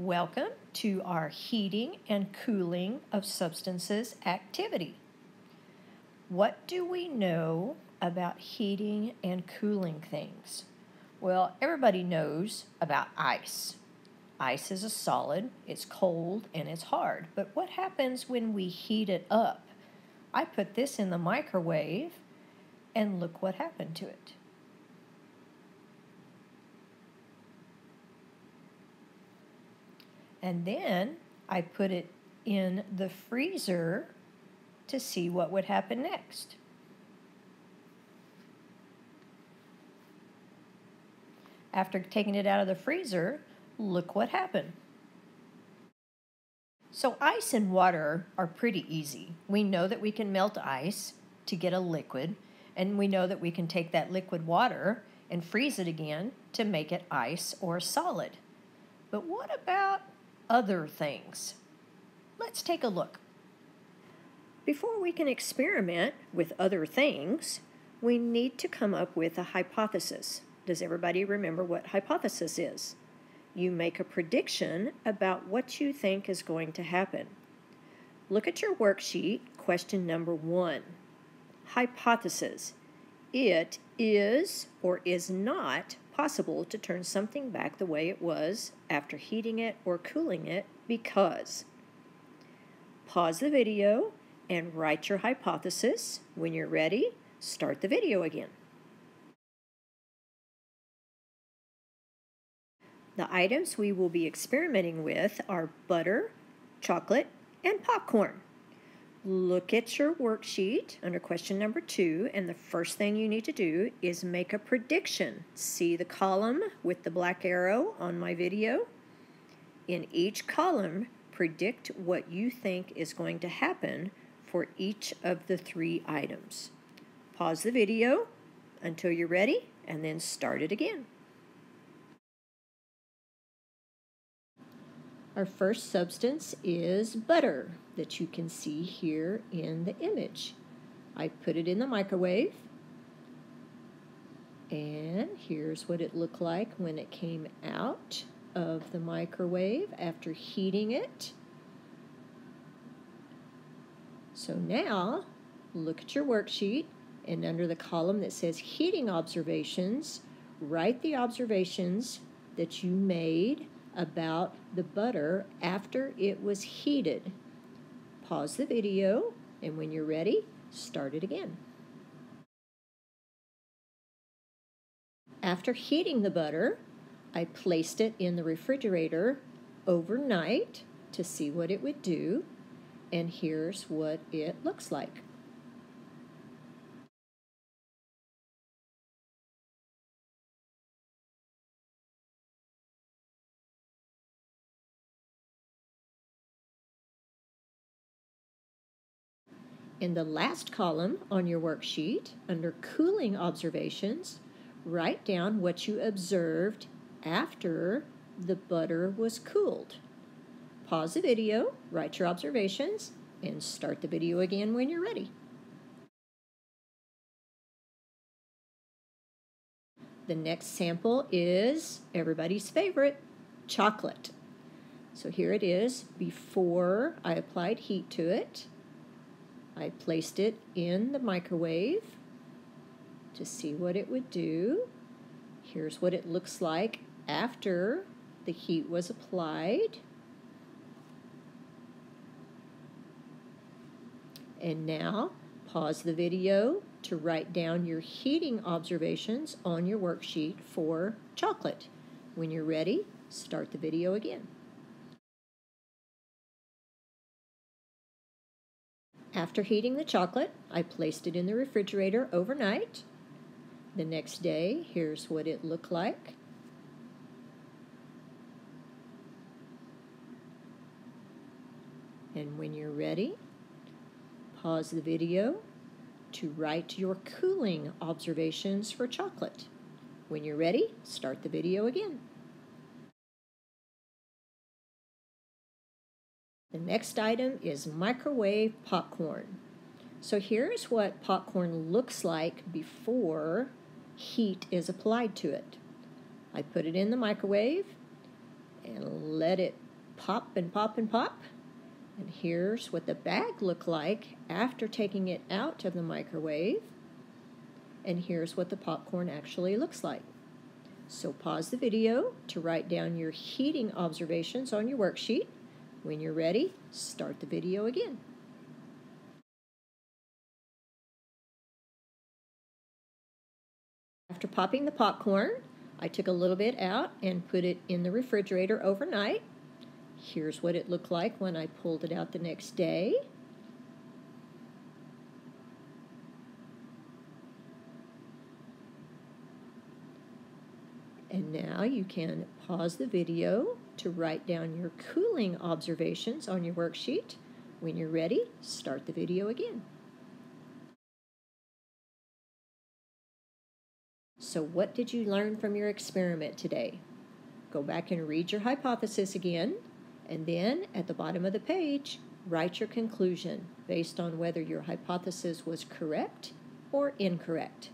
Welcome to our heating and cooling of substances activity. What do we know about heating and cooling things? Well, everybody knows about ice. Ice is a solid, it's cold, and it's hard. But what happens when we heat it up? I put this in the microwave, and look what happened to it. And then I put it in the freezer to see what would happen next. After taking it out of the freezer, look what happened. So ice and water are pretty easy. We know that we can melt ice to get a liquid, and we know that we can take that liquid water and freeze it again to make it ice or solid. But what about other things. Let's take a look. Before we can experiment with other things, we need to come up with a hypothesis. Does everybody remember what hypothesis is? You make a prediction about what you think is going to happen. Look at your worksheet, question number one. Hypothesis. It is or is not possible to turn something back the way it was after heating it or cooling it because. Pause the video and write your hypothesis. When you're ready, start the video again. The items we will be experimenting with are butter, chocolate, and popcorn. Look at your worksheet under question number two, and the first thing you need to do is make a prediction. See the column with the black arrow on my video? In each column, predict what you think is going to happen for each of the three items. Pause the video until you're ready, and then start it again. Our first substance is butter that you can see here in the image. I put it in the microwave and here's what it looked like when it came out of the microwave after heating it. So now look at your worksheet and under the column that says heating observations, write the observations that you made about the butter after it was heated. Pause the video, and when you're ready, start it again. After heating the butter, I placed it in the refrigerator overnight to see what it would do, and here's what it looks like. In the last column on your worksheet, under cooling observations, write down what you observed after the butter was cooled. Pause the video, write your observations, and start the video again when you're ready. The next sample is everybody's favorite, chocolate. So here it is before I applied heat to it. I placed it in the microwave to see what it would do. Here's what it looks like after the heat was applied. And now pause the video to write down your heating observations on your worksheet for chocolate. When you're ready, start the video again. After heating the chocolate, I placed it in the refrigerator overnight. The next day, here's what it looked like. And when you're ready, pause the video to write your cooling observations for chocolate. When you're ready, start the video again. The next item is microwave popcorn. So here's what popcorn looks like before heat is applied to it. I put it in the microwave and let it pop and pop and pop. And here's what the bag looked like after taking it out of the microwave. And here's what the popcorn actually looks like. So pause the video to write down your heating observations on your worksheet. When you're ready, start the video again. After popping the popcorn, I took a little bit out and put it in the refrigerator overnight. Here's what it looked like when I pulled it out the next day. And now you can pause the video to write down your cooling observations on your worksheet. When you're ready, start the video again. So what did you learn from your experiment today? Go back and read your hypothesis again, and then at the bottom of the page, write your conclusion based on whether your hypothesis was correct or incorrect.